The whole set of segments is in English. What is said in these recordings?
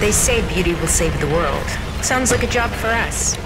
They say beauty will save the world. Sounds like a job for us.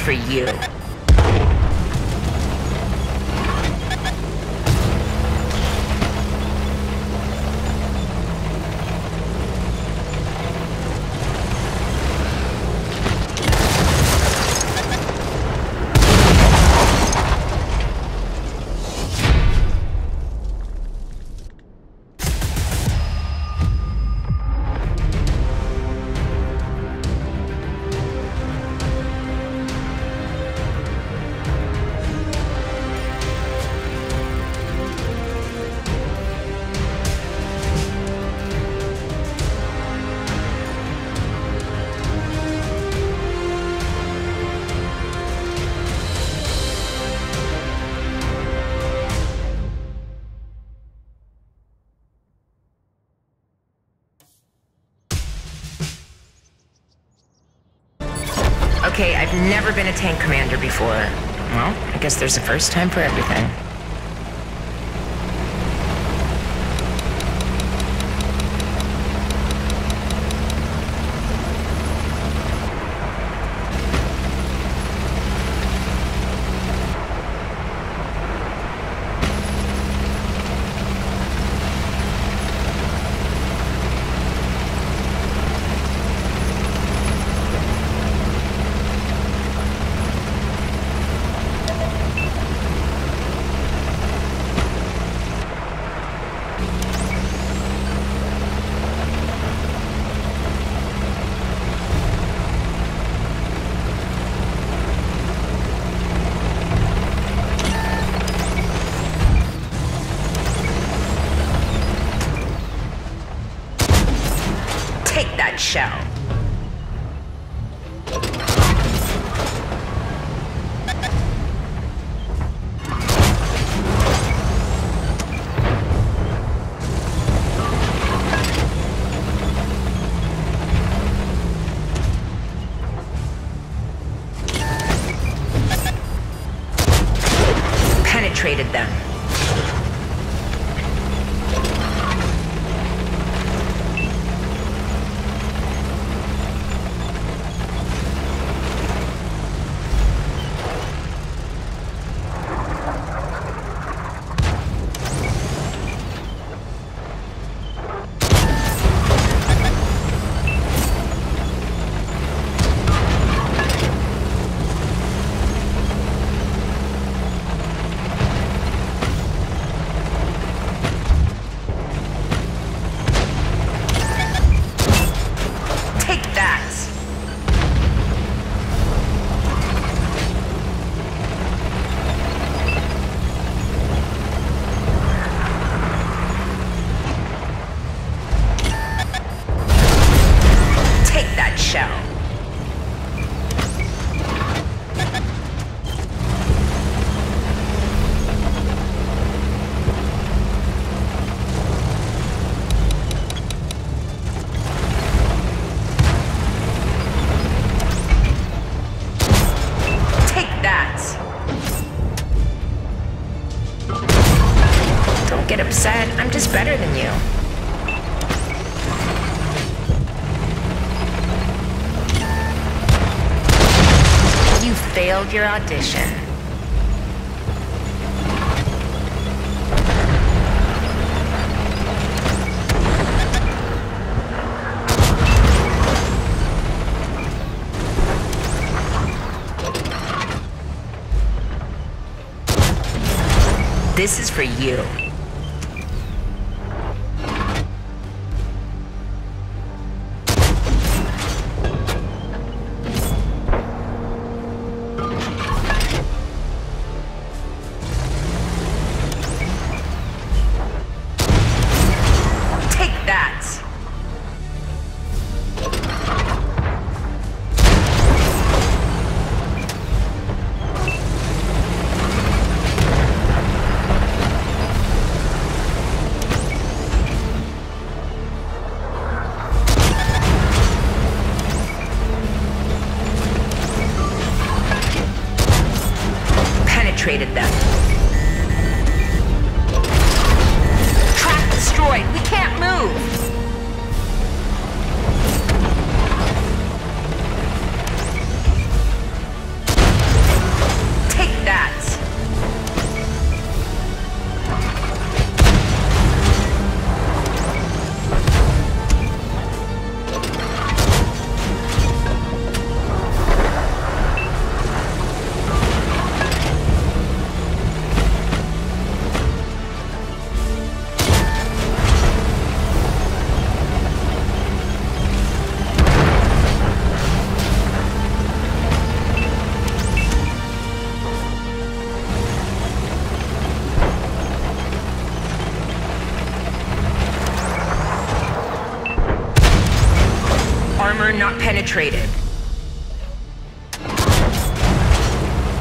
For you. Never been a tank commander before. Well, I guess there's a first time for everything. Take audition. This is for you. Penetrated them.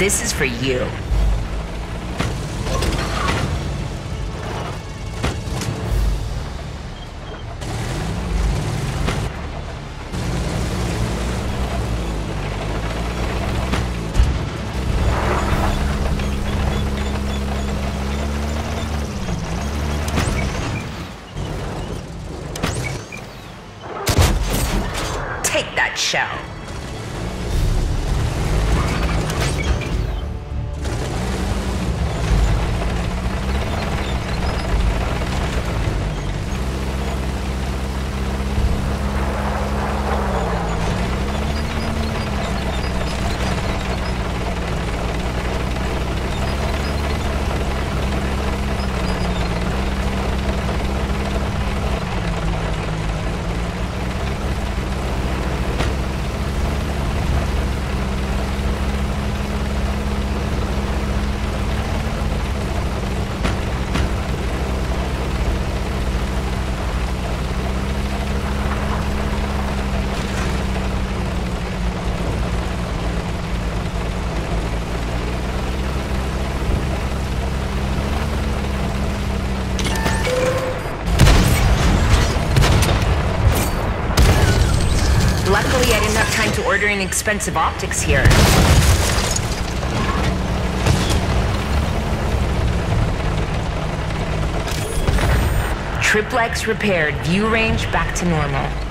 This is for you. Any expensive optics here. Triplex repaired. View range back to normal.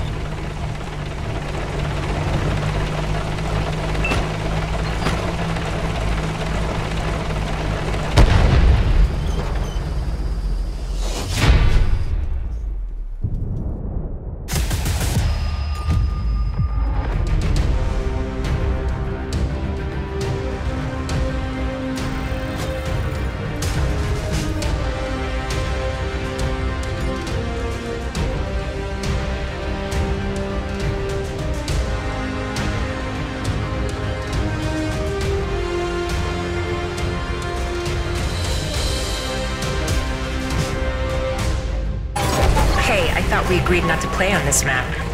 Thought we agreed not to play on this map.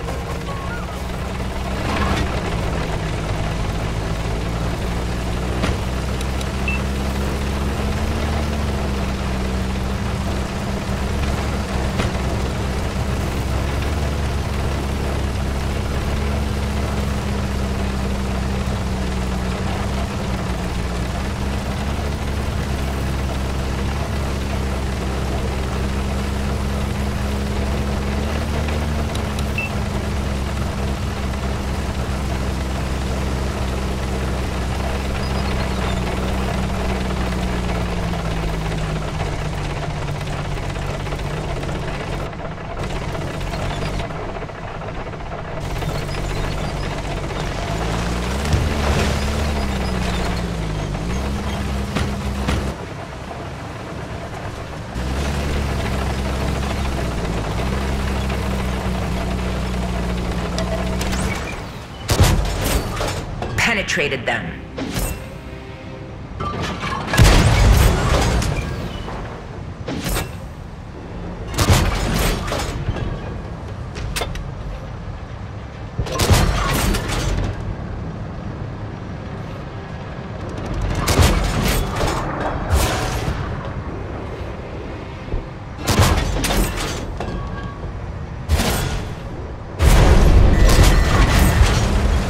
Penetrated them.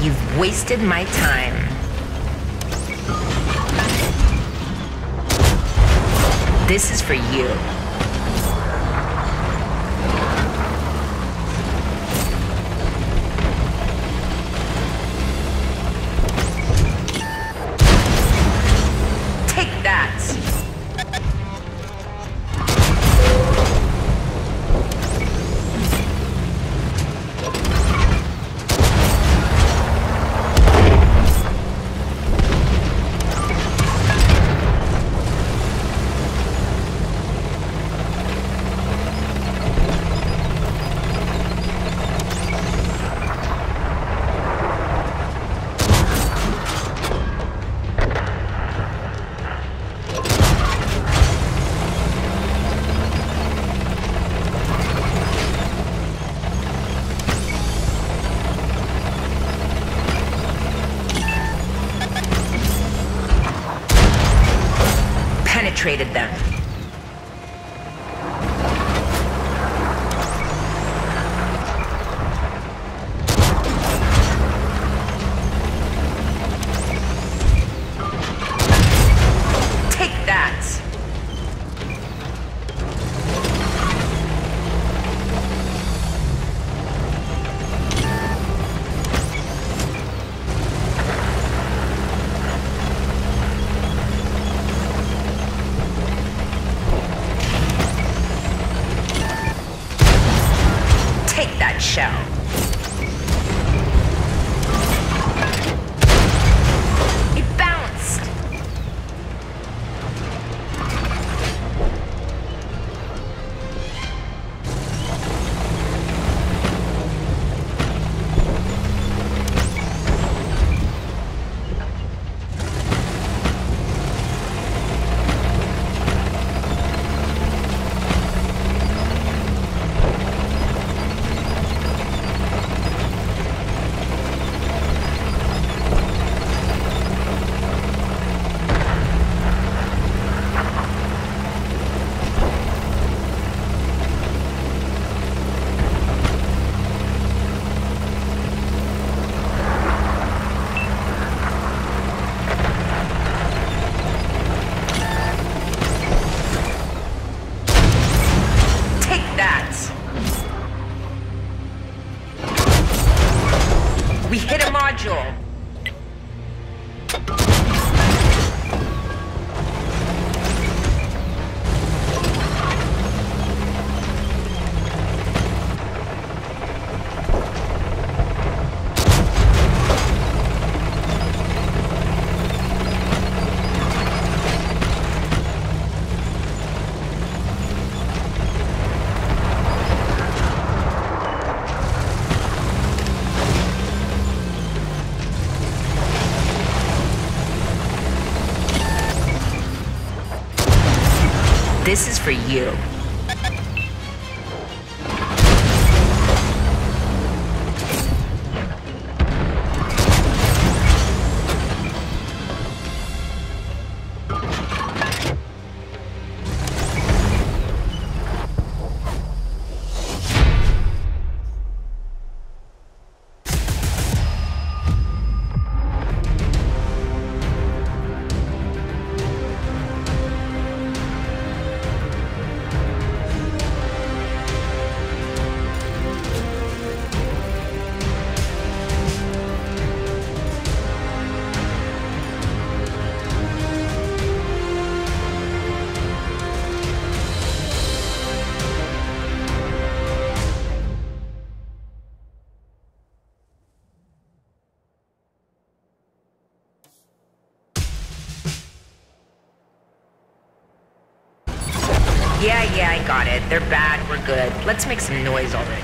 You've wasted my time. This is for you. Take This is for you. Let's make some noise already.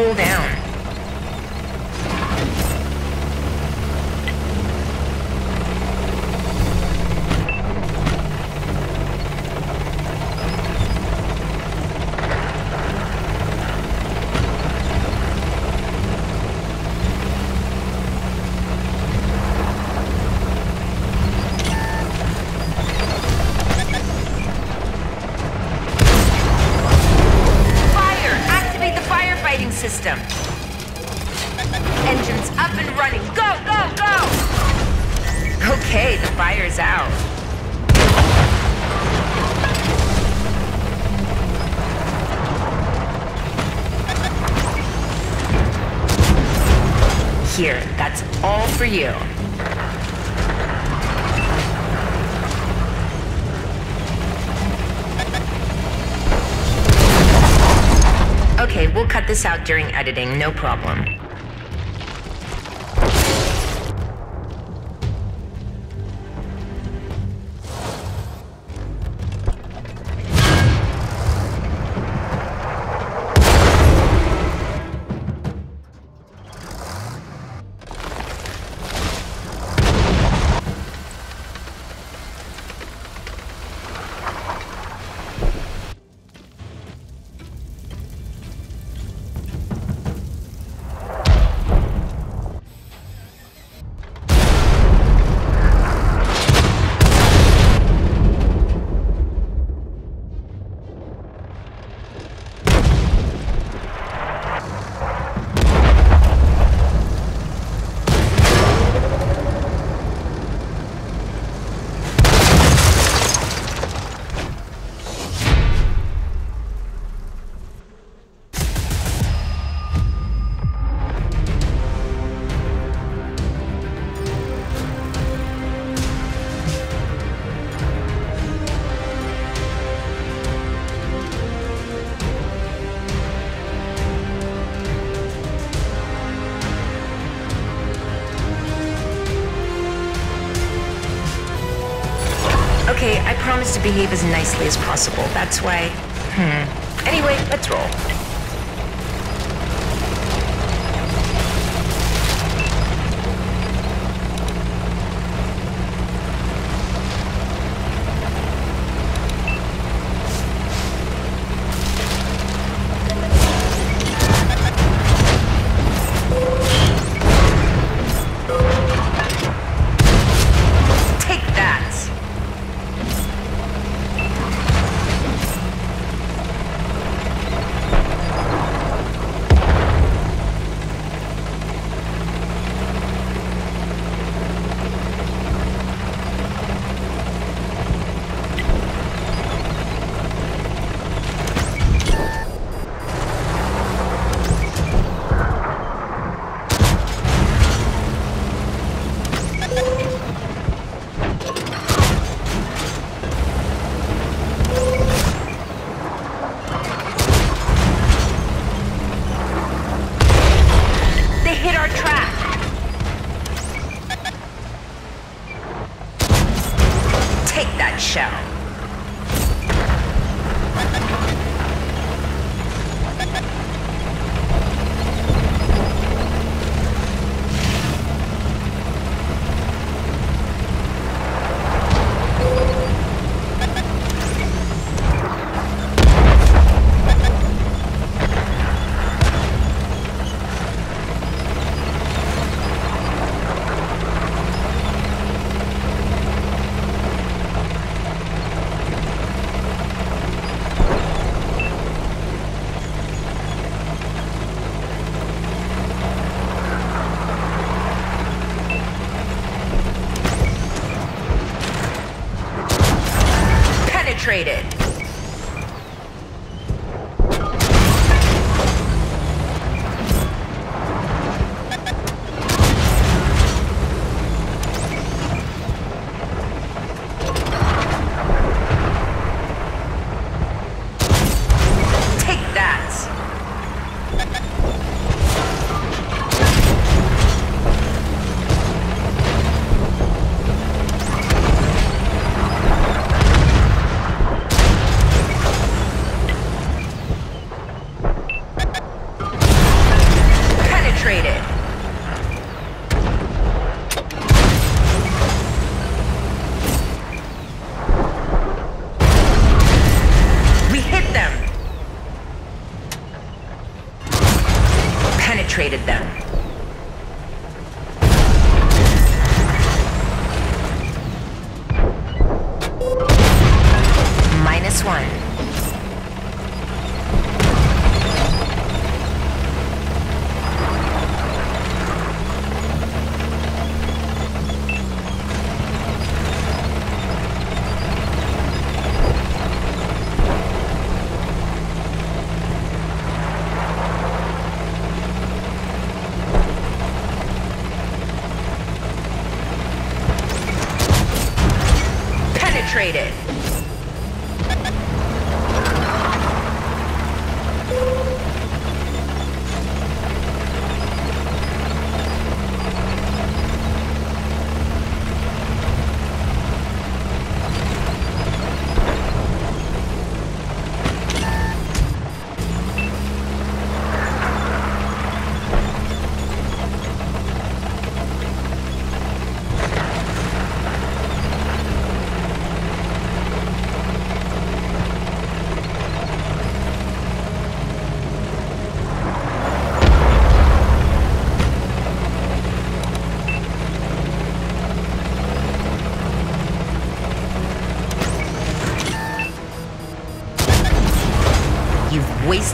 cooldown. editing, no problem. behave as nicely as possible. That's why. Hmm. Anyway, let's roll.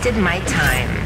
Wasted my time.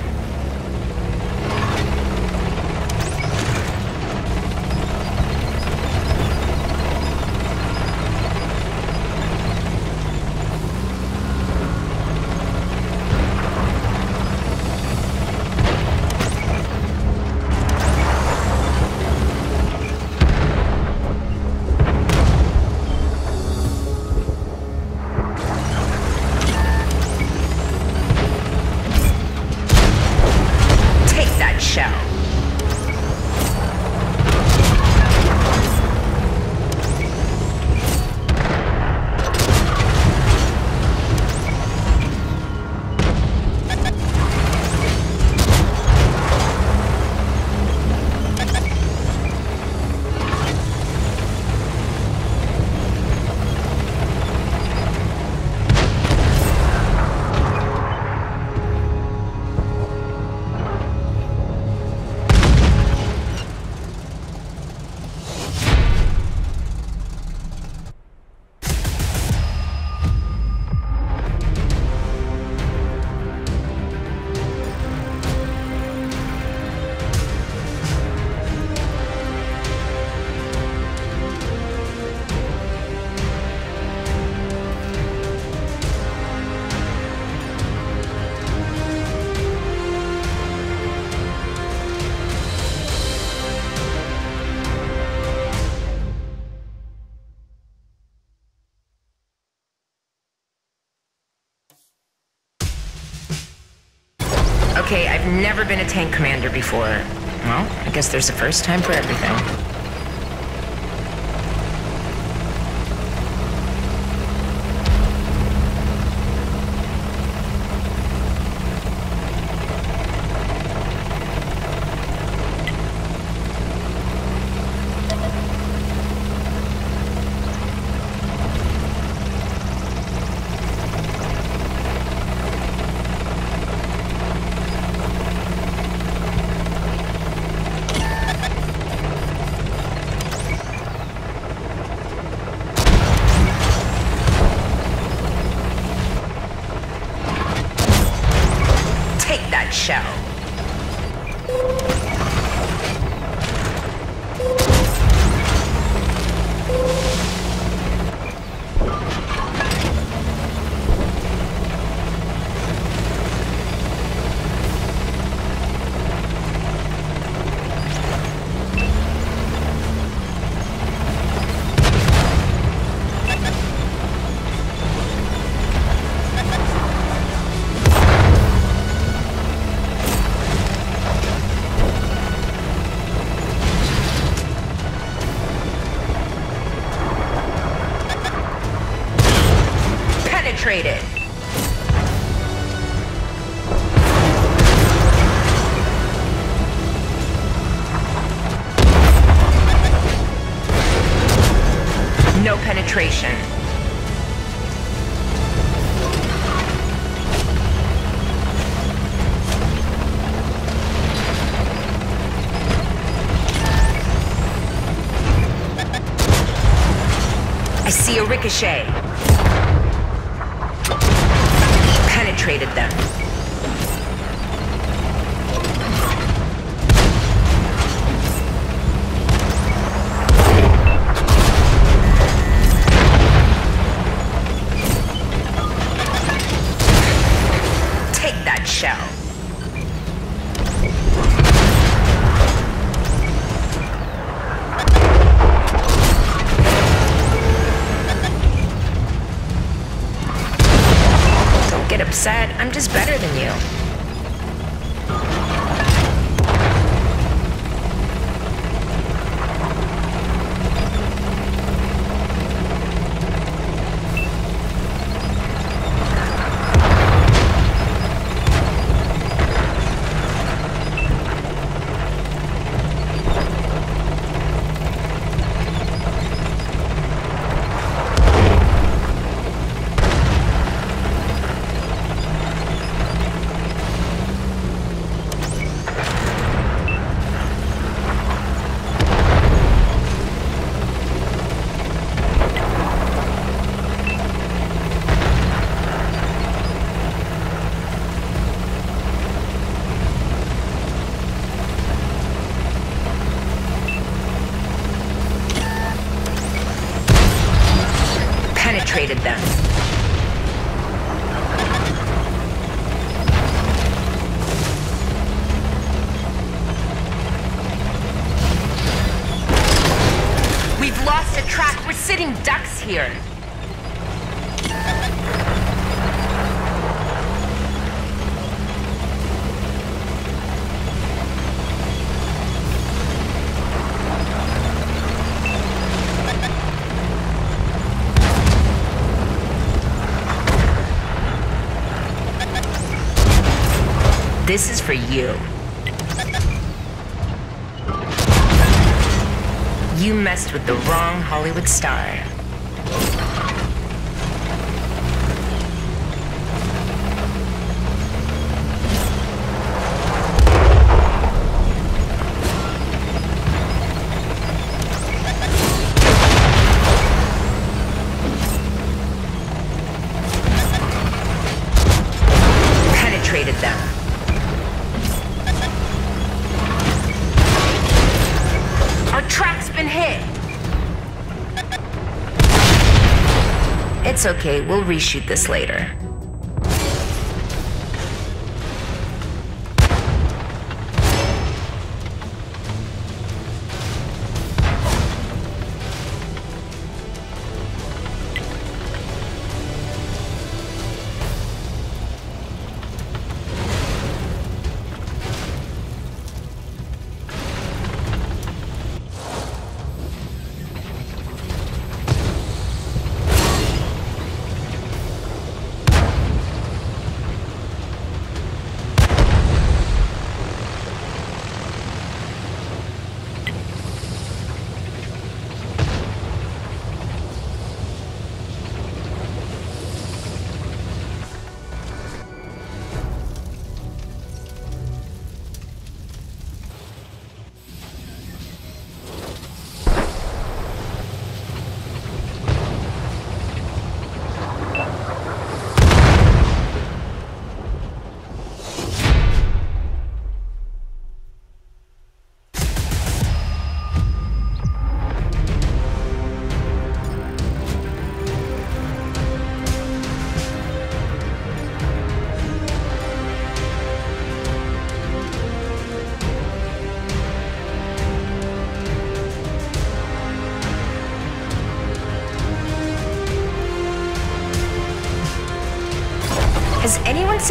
Okay, I've never been a tank commander before. Well, I guess there's a first time for everything. infiltrated. No penetration. I see a ricochet. Penetrated them. For you. You messed with the wrong Hollywood star. It's okay, we'll reshoot this later.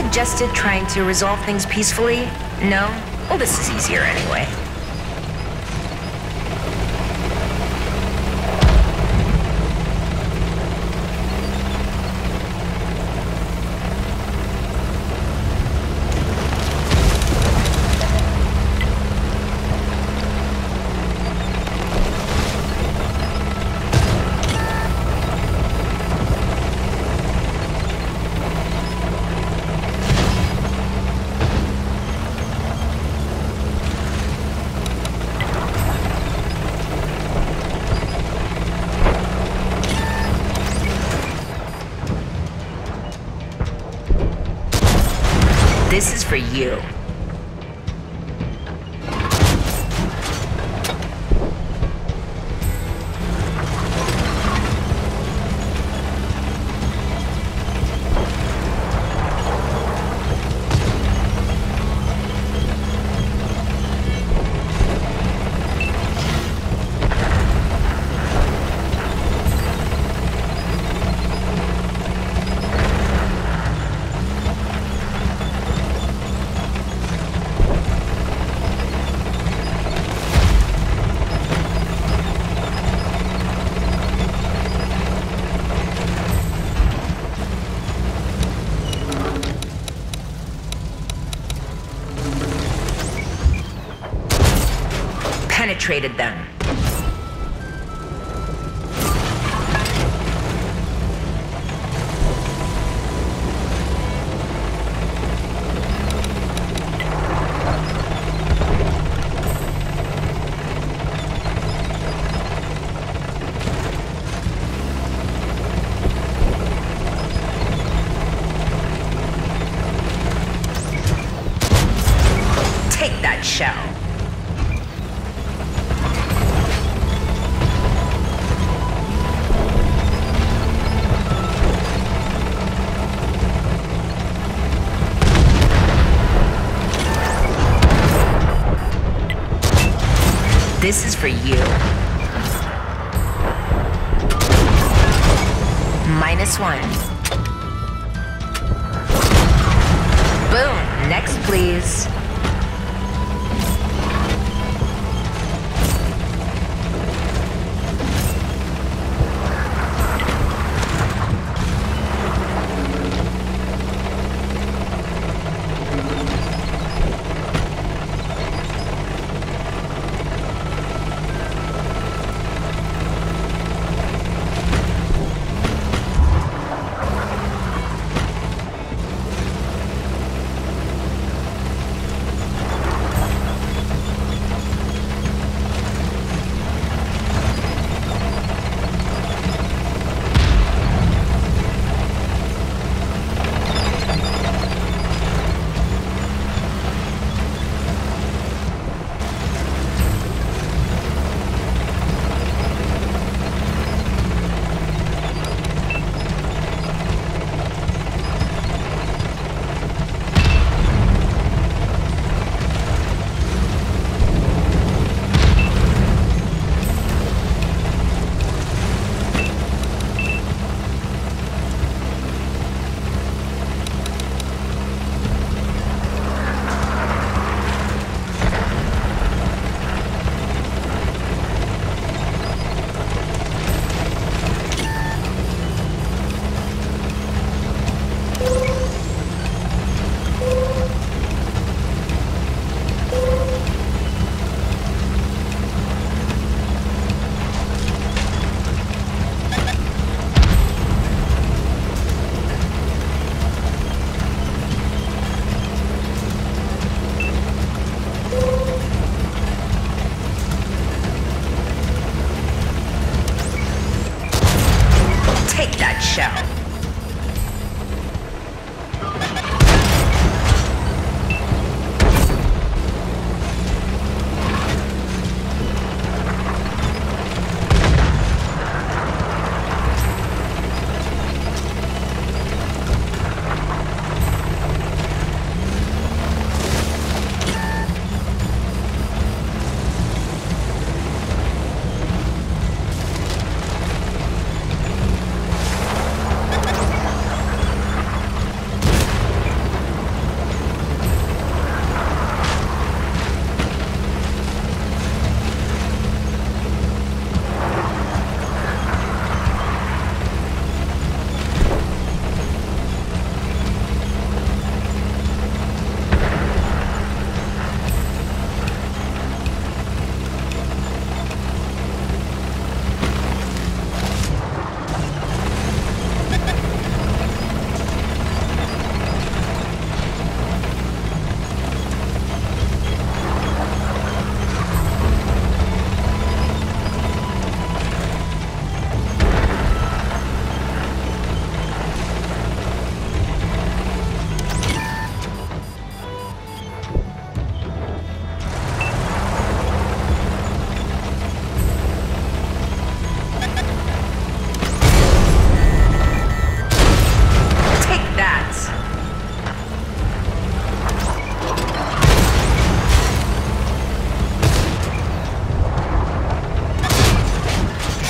Suggested trying to resolve things peacefully? No? Well, this is easier anyway. For you. Penetrated them.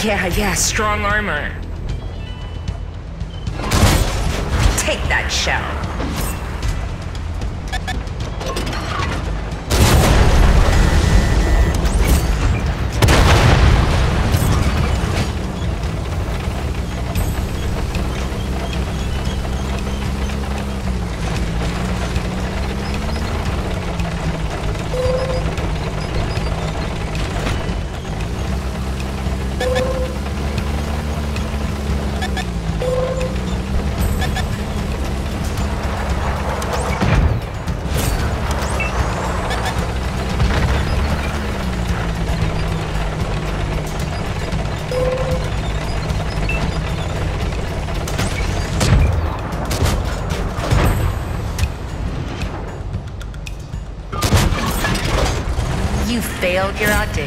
Yeah, yeah, strong armor. Take that shell.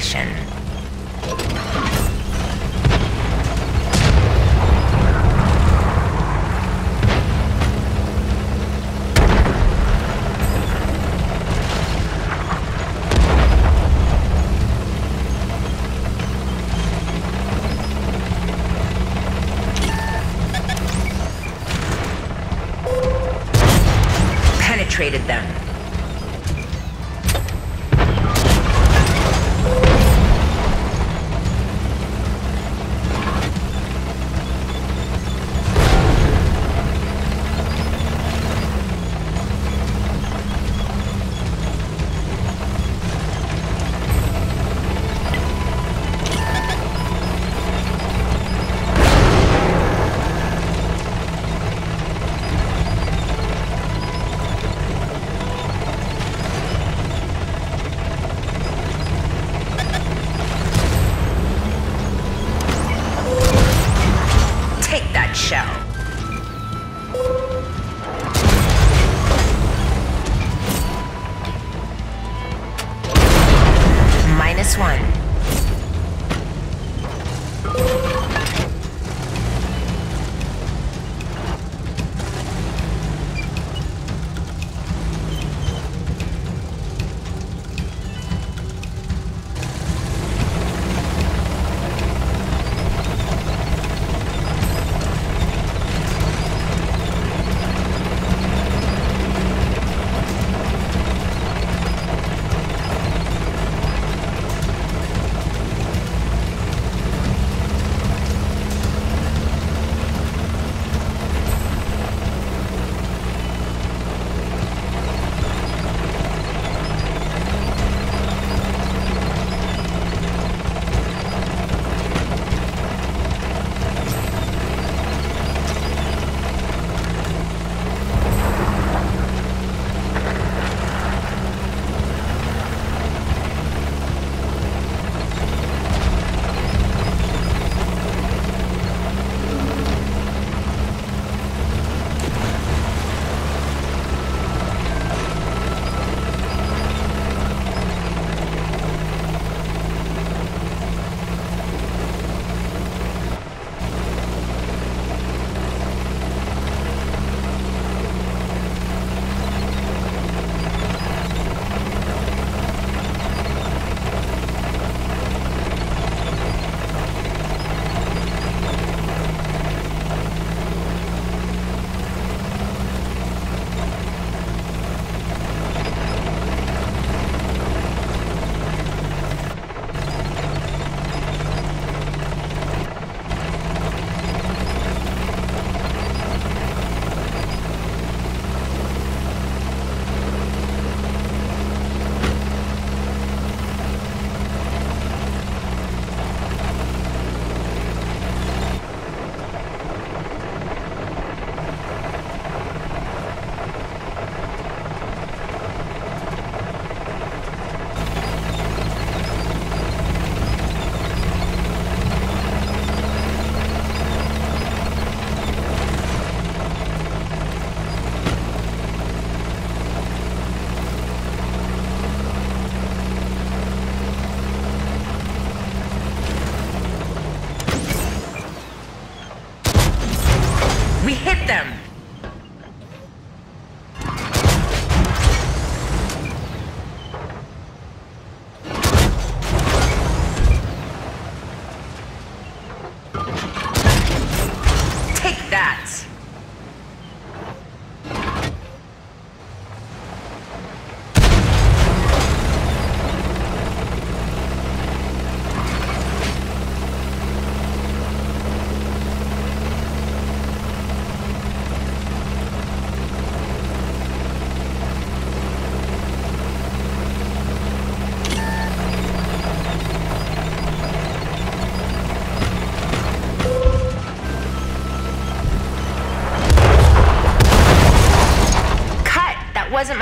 Failed Minus one.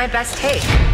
My best take.